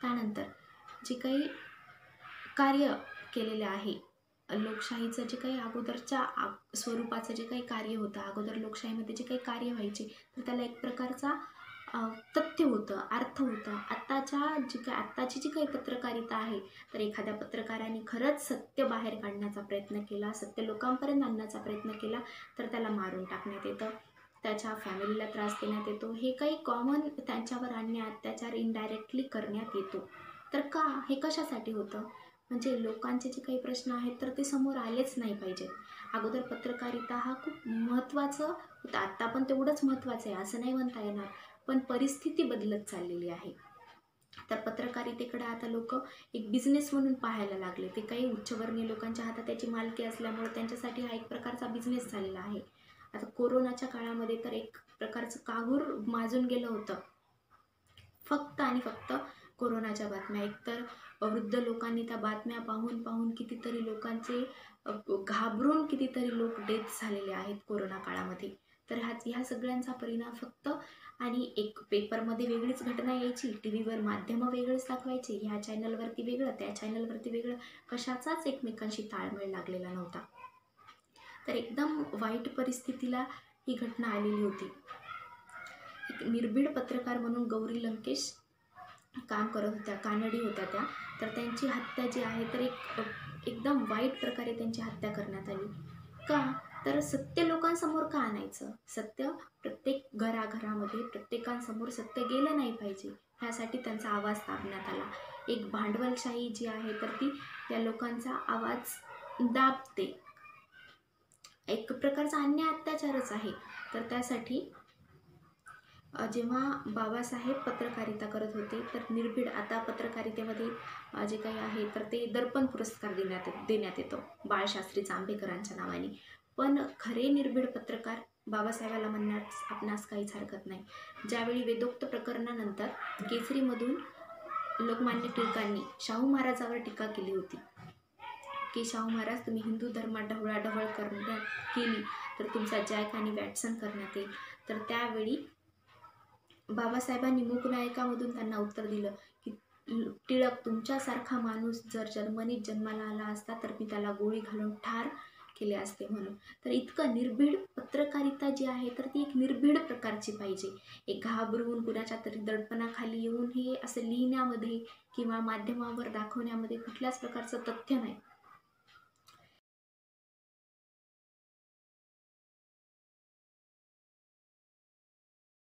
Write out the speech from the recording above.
त्यानंतर जे काही कार्य केलेले आहे लोकशाहीचं जे काही अगोदरच्या आ स्वरूपाचं जे काही कार्य होतं अगोदर लोकशाहीमध्ये जे काही कार्य व्हायचे तर त्याला एक प्रकारचा तथ्य होतं अर्थ होतं. आत्ताच्या जी काय आत्ताची जी काही पत्रकारिता आहे तर एखाद्या पत्रकाराने खरंच सत्य बाहेर काढण्याचा प्रयत्न केला सत्य लोकांपर्यंत आणण्याचा प्रयत्न केला तर त्याला मारून टाकण्यात येतं. त्याच्या फॅमिलीला त्रास देण्यात येतो. हे काही कॉमन त्यांच्यावर अन्याय अत्याचार इनडायरेक्टली करण्यात येतो. तर का? हे कशासाठी होतं? म्हणजे लोकांचे जे काही प्रश्न आहेत तर ते समोर आलेच नाही पाहिजेत. अगोदर पत्रकारिता हा खूप महत्त्वाचं होतं. आत्ता पण तेवढंच महत्त्वाचं आहे असं नाही म्हणता येणार. पण परिस्थिती बदलत चाललेली आहे. तर पत्रकारितेकडे आता लोक एक बिझनेस म्हणून पाहायला लागले. ते काही उच्चवर्णीय लोकांच्या हातात त्याची मालकी असल्यामुळे त्यांच्यासाठी हा एक प्रकारचा बिझनेस झालेला आहे. आता कोरोनाच्या काळामध्ये तर एक प्रकारचं काहूर माजून गेलं होतं. फक्त आणि फक्त कोरोनाच्या बातम्या. एकतर वृद्ध लोकांनी त्या बातम्या पाहून पाहून कितीतरी लोकांचे घाबरून कितीतरी लोक डेथ झालेले आहेत कोरोना काळामध्ये. तर ह्या ह्या सगळ्यांचा परिणाम फक्त आणि एक पेपरमध्ये वेगळीच घटना यायची टी व्हीवर माध्यमं वेगळंच दाखवायची ह्या चॅनलवरती वेगळं त्या चॅनलवरती वेगळं कशाचाच एकमेकांशी ताळमेळ लागलेला नव्हता. तर एकदम वाईट परिस्थितीला ही घटना आलेली होती. एक निर्भीड पत्रकार म्हणून गौरी लंकेश काम करत होत्या कानडी होत्या त्या. तर त्यांची हत्या जी आहे तर एक एकदम वाईट प्रकारे त्यांची हत्या करण्यात आली. का? तर सत्य लोकांसमोर का आणायचं? सत्य प्रत्येक घराघरामध्ये प्रत्येकांसमोर सत्य गेलं नाही पाहिजे ह्यासाठी त्यांचा आवाज दाबण्यात आला. एक भांडवलशाही जी आहे तर ती त्या लोकांचा आवाज दाबते. एक प्रकारचा अन्याय अत्याचारच आहे. तर त्यासाठी जेव्हा बाबासाहेब पत्रकारिता करत होते तर निर्भीड आता पत्रकारितेमध्ये जे काही आहे तर ते दर्पण पुरस्कार देण्यात देण्यात येतो. बाळशास्त्री जांभेकरांच्या नावाने. पण खरे निर्भीड पत्रकार बाबासाहेबाला म्हणण्यास आपणास काहीच हरकत नाही. ज्यावेळी वेदोक्त प्रकरणानंतर केसरीमधून लोकमान्य टिळकांनी शाहू महाराजावर टीका केली होती की शाहू महाराज तुम्ही हिंदू धर्मात ढवळाढवळ करण्यात केली तर तुमचा जायक आणि वॅटसन करण्यात येईल. तर त्यावेळी बाबासाहेबांनी मूकनायकामधून त्यांना उत्तर दिलं की टिळक तुमच्यासारखा माणूस जर जर्मनीत जन्माला आला असता तर मी त्याला गोळी घालून ठार केले असते म्हणून. तर इतकं निर्भीड पत्रकारिता जी आहे तर ती एक निर्भीड प्रकारची पाहिजे. एक घाबरून कुणाच्या तरी दडपणाखाली येऊन हे असं लिहिण्यामध्ये किंवा माध्यमावर दाखवण्यामध्ये कुठल्याच प्रकारचं तथ्य नाही.